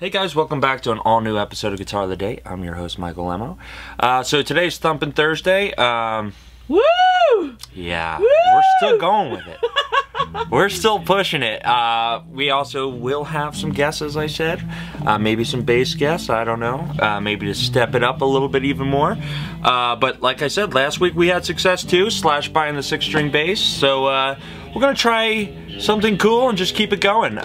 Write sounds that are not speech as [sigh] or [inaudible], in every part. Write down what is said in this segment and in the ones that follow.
Hey guys, welcome back to an all new episode of Guitar of the Day. I'm your host, Michael Lemmo. Uh, so today's Thumping Thursday. Um, Woo! yeah, we're still going with it. [laughs] we're still pushing it. Uh, we also will have some guests, as I said. Uh, maybe some bass guests, I don't know. Uh, maybe to step it up a little bit even more. Uh, but like I said, last week we had success too, Slash buying the six string bass. So uh, we're going to try something cool and just keep it going.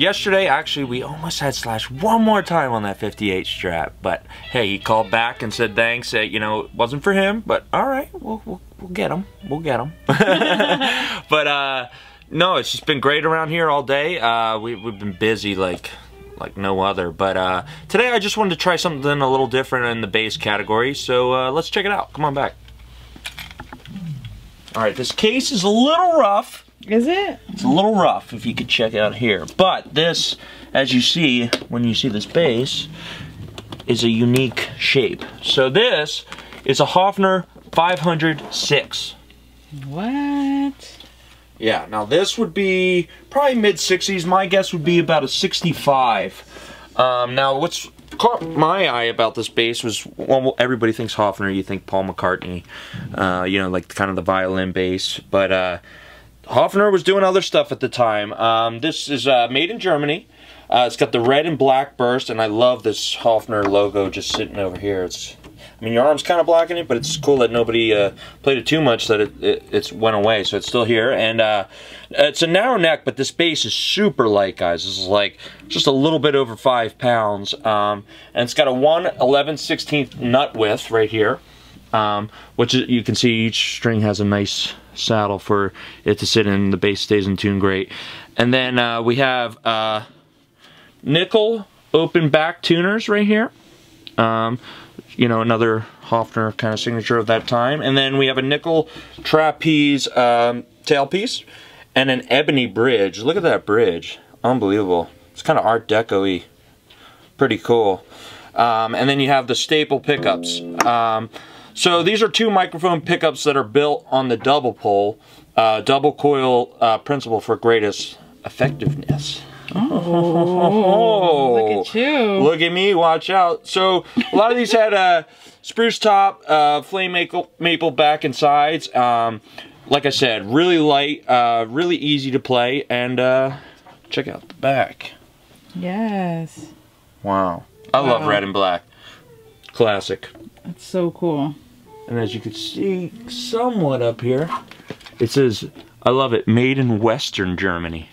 Yesterday, actually, we almost had Slash one more time on that 58 strap, but hey, he called back and said thanks. Uh, you know, it wasn't for him, but all right, we'll, we'll, we'll get him. We'll get him. [laughs] but uh, no, it's just been great around here all day. Uh, we, we've been busy like like no other. But uh, today, I just wanted to try something a little different in the bass category, so uh, let's check it out. Come on back. All right, this case is a little rough. Is it? It's a little rough if you could check out here. But this, as you see, when you see this bass, is a unique shape. So this is a Hofner 506. What? Yeah, now this would be probably mid 60s. My guess would be about a 65. Um, now what's caught my eye about this bass was, well, everybody thinks Hofner, you think Paul McCartney, uh, you know, like kind of the violin bass. But uh, Hofner was doing other stuff at the time. Um, this is uh, made in Germany. Uh, it's got the red and black burst, and I love this Hofner logo just sitting over here. It's, I mean, your arm's kind of blocking it, but it's cool that nobody uh, played it too much that it, it it's went away, so it's still here. And uh, it's a narrow neck, but this bass is super light, guys. This is like just a little bit over five pounds. Um, and it's got a 1 11 16th nut width right here, um, which you can see each string has a nice saddle for it to sit in. The bass stays in tune great. And then uh, we have uh, nickel open back tuners right here. Um, you know, another Hofner kind of signature of that time. And then we have a nickel trapeze um, tailpiece and an ebony bridge. Look at that bridge. Unbelievable. It's kind of Art Deco-y. Pretty cool. Um, and then you have the staple pickups. Um, so these are two microphone pickups that are built on the double pole, uh, double coil uh, principle for greatest effectiveness. Oh, look at you. Look at me, watch out. So a lot of these had a spruce top, uh, flame maple, maple back and sides. Um, like I said, really light, uh, really easy to play, and uh, check out the back. Yes. Wow. I love red and black. Classic. That's so cool. And as you can see somewhat up here, it says, I love it, made in Western Germany.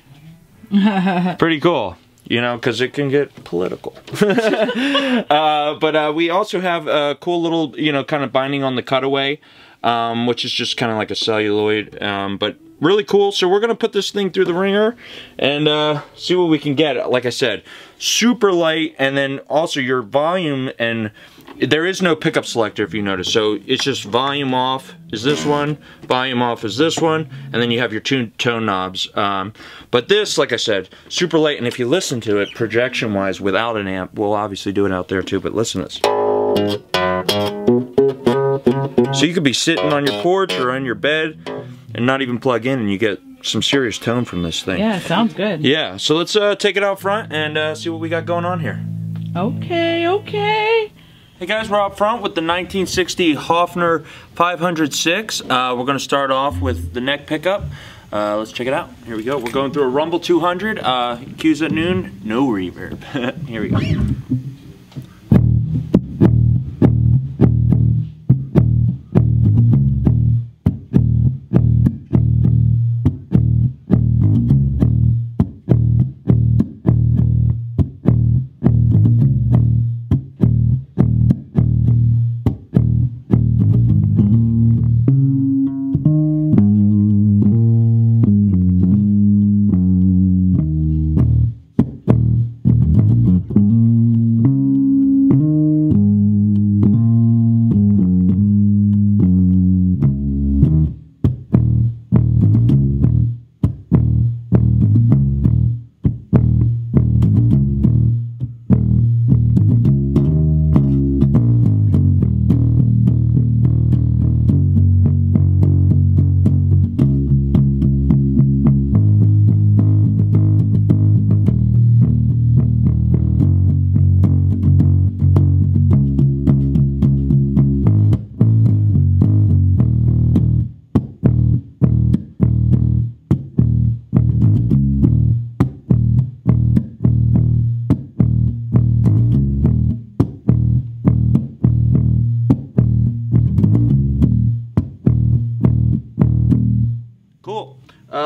[laughs] Pretty cool, you know, because it can get political. [laughs] uh, but uh, we also have a cool little, you know, kind of binding on the cutaway, um, which is just kind of like a celluloid, um, but really cool. So we're going to put this thing through the ringer and uh, see what we can get. Like I said, super light, and then also your volume and there is no pickup selector if you notice so it's just volume off is this one volume off is this one and then you have your two tone knobs um, but this like I said super light and if you listen to it projection wise without an amp we'll obviously do it out there too but listen to this so you could be sitting on your porch or on your bed and not even plug in and you get some serious tone from this thing Yeah, sounds good. yeah so let's uh, take it out front and uh, see what we got going on here Okay, okay. Hey guys, we're out front with the 1960 Hofner 506. Uh, we're going to start off with the neck pickup. Uh, let's check it out. Here we go. We're going through a Rumble 200. Uh, cues at noon, no reverb. [laughs] Here we go.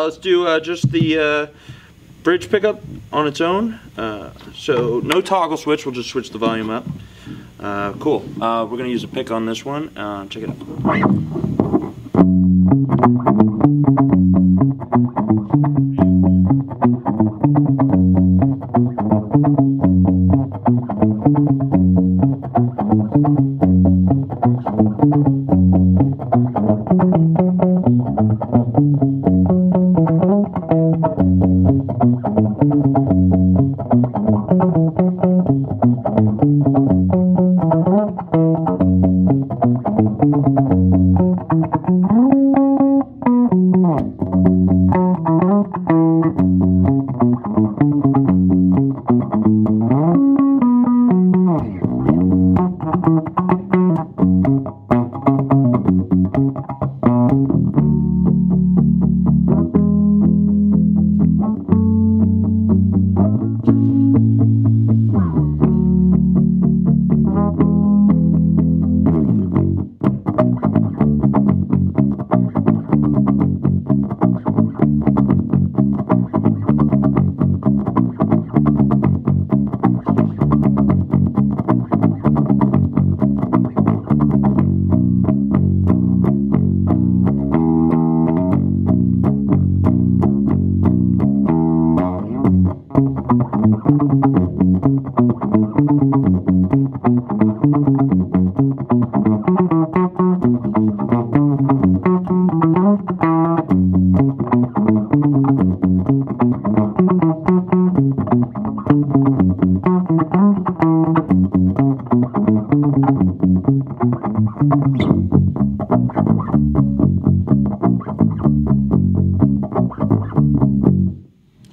Let's do uh, just the uh, bridge pickup on its own. Uh, so no toggle switch, we'll just switch the volume up. Cool. We're gonna use a pick on this one. Check it out.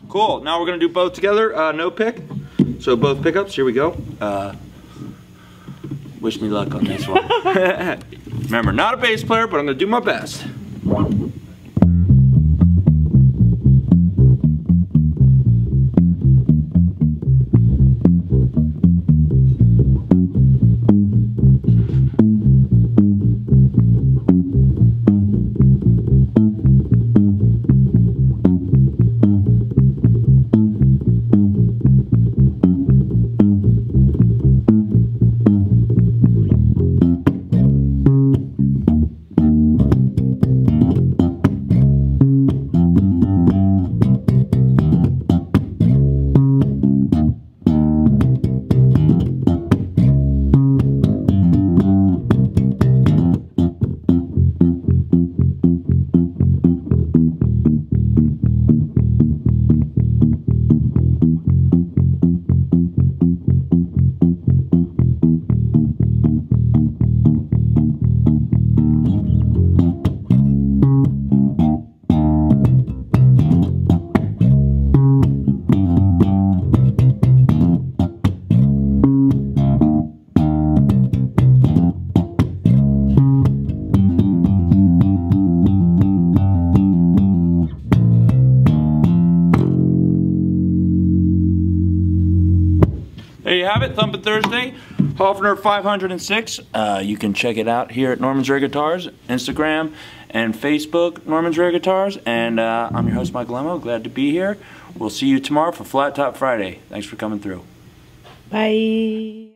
Cool. Now we're gonna do both together. Uh, no pick. So both pickups. Here we go. Uh, wish me luck on this one. [laughs] Remember, not a bass player, but I'm gonna do my best. It, Thumpin' Thursday, Hofner 506. Uh, you can check it out here at Norman's Rare Guitars, Instagram and Facebook, Norman's Rare Guitars. And uh, I'm your host, Mike Lemmo. Glad to be here. We'll see you tomorrow for Flat Top Friday. Thanks for coming through. Bye.